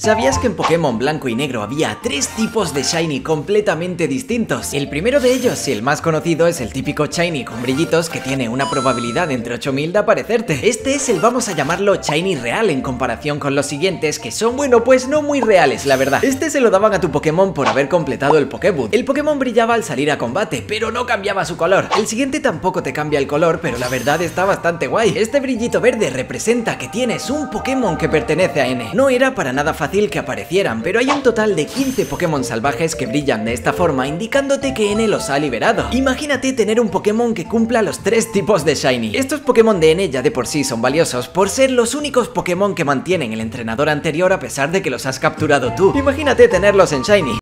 ¿Sabías que en Pokémon blanco y negro había tres tipos de Shiny completamente distintos? El primero de ellos, y el más conocido, es el típico Shiny con brillitos que tiene una probabilidad entre 8000 de aparecerte. Este es el, vamos a llamarlo, Shiny real en comparación con los siguientes que son, bueno, pues no muy reales, la verdad. Este se lo daban a tu Pokémon por haber completado el Pokébud. El Pokémon brillaba al salir a combate, pero no cambiaba su color. El siguiente tampoco te cambia el color, pero la verdad está bastante guay. Este brillito verde representa que tienes un Pokémon que pertenece a N. No era para nada que aparecieran, pero hay un total de 15 Pokémon salvajes que brillan de esta forma, indicándote que N los ha liberado. Imagínate tener un Pokémon que cumpla los tres tipos de Shiny. Estos Pokémon de N ya de por sí son valiosos por ser los únicos Pokémon que mantienen el entrenador anterior a pesar de que los has capturado tú. Imagínate tenerlos en Shiny.